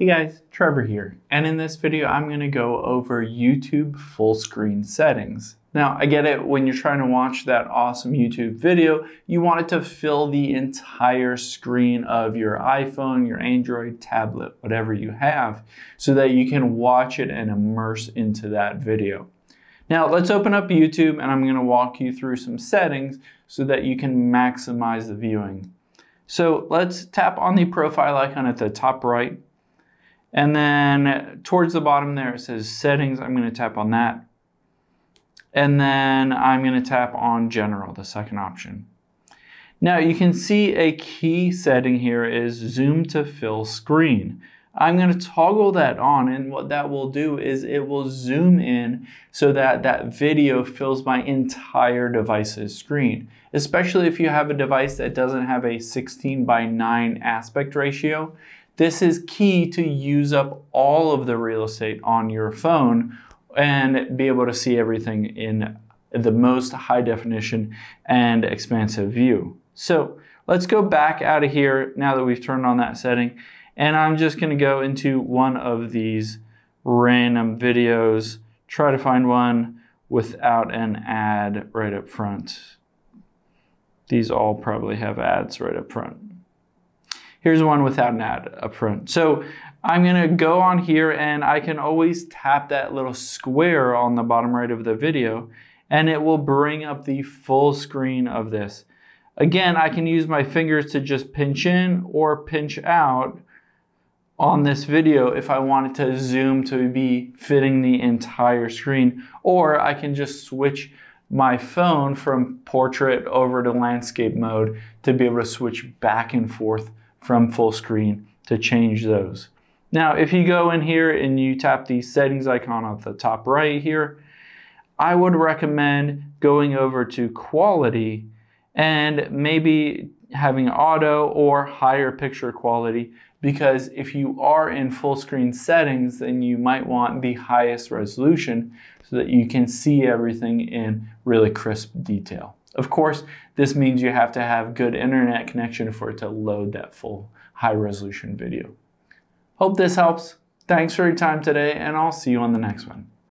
Hey guys, Trevor here, and in this video I'm going to go over YouTube full screen settings. Now, I get it, when you're trying to watch that awesome YouTube video, you want it to fill the entire screen of your iPhone, your Android, tablet, whatever you have, so that you can watch it and immerse into that video. Now, let's open up YouTube and I'm going to walk you through some settings so that you can maximize the viewing. So let's tap on the profile icon at the top right and then towards the bottom there, it says settings. I'm going to tap on that. And then I'm going to tap on general, the second option. Now you can see a key setting here is zoom to fill screen. I'm going to toggle that on and what that will do is it will zoom in so that that video fills my entire device's screen. Especially if you have a device that doesn't have a 16 by 9 aspect ratio. This is key to use up all of the real estate on your phone and be able to see everything in the most high definition and expansive view. So let's go back out of here now that we've turned on that setting. And I'm just gonna go into one of these random videos, try to find one without an ad right up front. These all probably have ads right up front. Here's one without an ad up front. So I'm gonna go on here and I can always tap that little square on the bottom right of the video and it will bring up the full screen of this. Again, I can use my fingers to just pinch in or pinch out on this video if I wanted to zoom to be fitting the entire screen, or I can just switch my phone from portrait over to landscape mode to be able to switch back and forth from full screen to change those. Now, if you go in here and you tap the settings icon at the top right here, I would recommend going over to quality and maybe having auto or higher picture quality because if you are in full screen settings, then you might want the highest resolution so that you can see everything in really crisp detail. Of course, this means you have to have good internet connection for it to load that full high resolution video. Hope this helps. Thanks for your time today, and I'll see you on the next one.